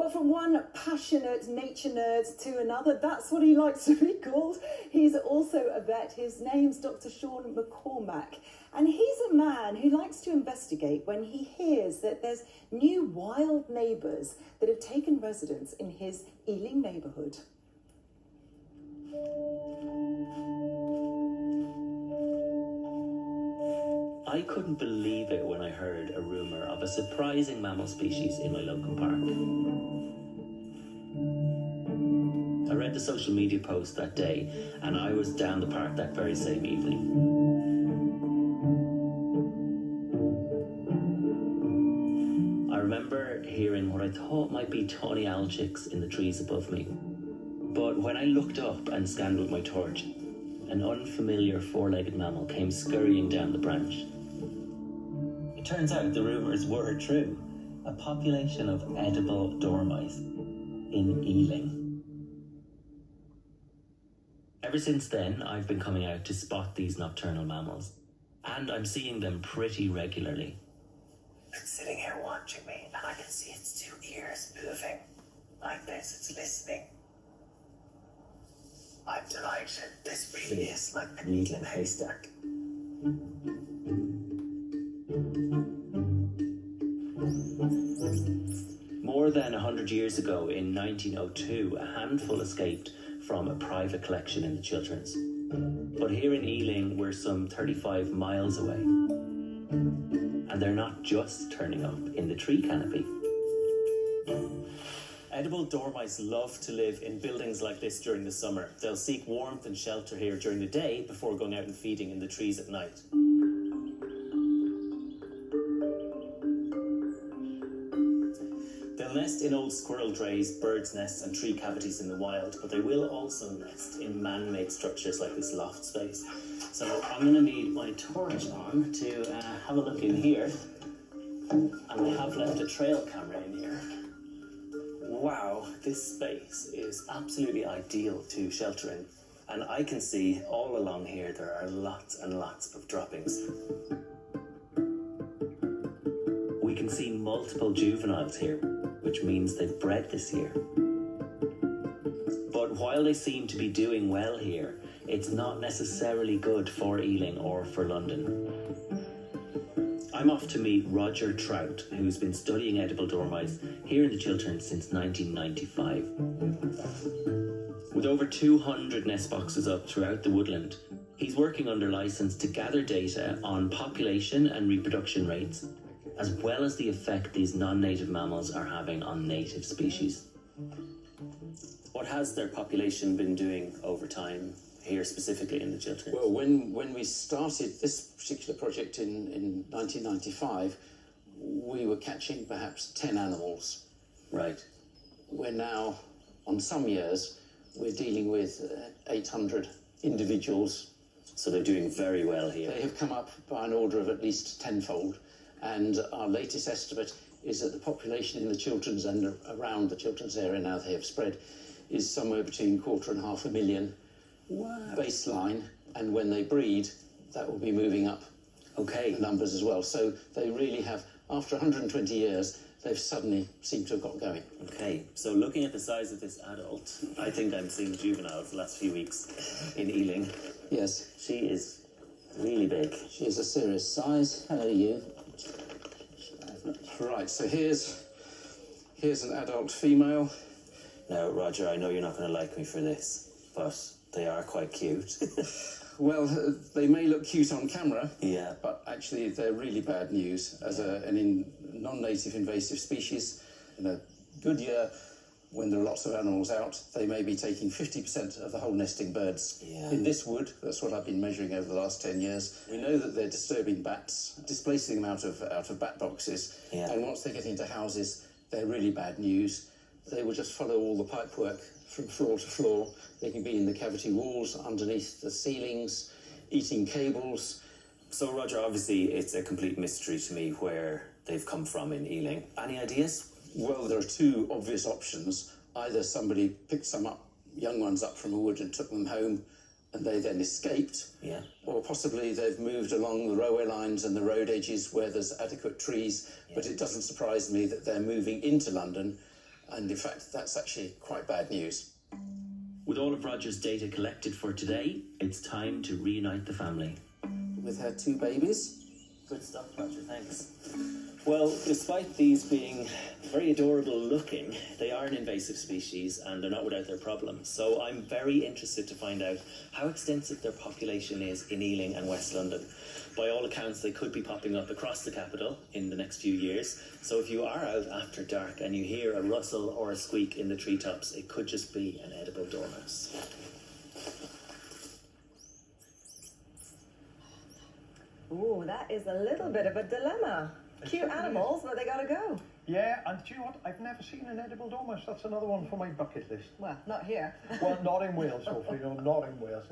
Well, from one passionate nature nerd to another, that's what he likes to be called. He's also a vet. His name's Dr. Sean McCormack. And he's a man who likes to investigate when he hears that there's new wild neighbours that have taken residence in his Ealing neighbourhood. I couldn't believe it when I heard a rumour of a surprising mammal species in my local park. I read the social media post that day and I was down the park that very same evening. I remember hearing what I thought might be tawny owl chicks in the trees above me. But when I looked up and scanned with my torch, an unfamiliar four-legged mammal came scurrying down the branch. It turns out the rumours were true. A population of edible dormice in Ealing. Ever since then, I've been coming out to spot these nocturnal mammals, and I'm seeing them pretty regularly. It's sitting here watching me, and I can see its two ears moving. Like this, it's listening. I'm delighted. This really is like a needle in a haystack. More than 100 years ago, in 1902, a handful escaped from a private collection in the Chilterns. But here in Ealing, we're some 35 miles away. And they're not just turning up in the tree canopy. Edible dormice love to live in buildings like this during the summer. They'll seek warmth and shelter here during the day before going out and feeding in the trees at night. They'll nest in old squirrel drays, birds' nests, and tree cavities in the wild, but they will also nest in man made structures like this loft space. So I'm going to need my torch on to uh, have a look in here. And I have left a trail camera in here. Wow, this space is absolutely ideal to shelter in. And I can see all along here there are lots and lots of droppings. We can see multiple juveniles here, which means they've bred this year. But while they seem to be doing well here, it's not necessarily good for Ealing or for London. I'm off to meet Roger Trout, who's been studying edible dormice here in the Chilterns since 1995. With over 200 nest boxes up throughout the woodland, he's working under license to gather data on population and reproduction rates, as well as the effect these non-native mammals are having on native species. What has their population been doing over time here, specifically in the Chilterns? Well, when, when we started this particular project in, in 1995, we were catching perhaps 10 animals. Right. We're now, on some years, we're dealing with uh, 800 individuals. So they're doing very well here. They have come up by an order of at least tenfold, and our latest estimate is that the population in the Chilterns and around the Chilterns area now they have spread is somewhere between quarter and half a million Wow. baseline, and when they breed, that will be moving up Okay. numbers as well. So they really have, after 120 years, they've suddenly seemed to have got going. Okay, so looking at the size of this adult, I think I'm seeing juveniles the last few weeks in Ealing. Yes, She is really big. she is a serious size. Hello, you. Right, so here's here's an adult female. Now, Roger, I know you're not going to like me for this, but they are quite cute. Well, they may look cute on camera, yeah. but actually they're really bad news as a, an in, non-native invasive species. In a good year, when there are lots of animals out, they may be taking 50% of the whole nesting birds. Yeah. In this wood, that's what I've been measuring over the last 10 years. We know that they're disturbing bats, displacing them out of, out of bat boxes. Yeah. And once they get into houses, they're really bad news. They will just follow all the pipework from floor to floor. They can be in the cavity walls, underneath the ceilings, eating cables. So, Roger, obviously, it's a complete mystery to me where they've come from in Ealing. Any ideas? Well, there are two obvious options. Either somebody picked some up, young ones up from a wood and took them home, and they then escaped. Yeah. Or possibly they've moved along the railway lines and the road edges where there's adequate trees. But it doesn't surprise me that they're moving into London And in fact, that's actually quite bad news. With all of Roger's data collected for today, it's time to reunite the family. With her two babies, Good stuff, Roger, thanks. Well, despite these being very adorable looking, they are an invasive species and they're not without their problems. So I'm very interested to find out how extensive their population is in Ealing and West London. By all accounts, they could be popping up across the capital in the next few years. So if you are out after dark and you hear a rustle or a squeak in the treetops, it could just be an edible dormouse. Ooh, that is a little bit of a dilemma. Cute certainly is. animals, but they gotta go. Yeah, and do you know what? I've never seen an edible dormouse. That's another one for my bucket list. Well, not here. Well, not in Wales, hopefully, no, not in Wales.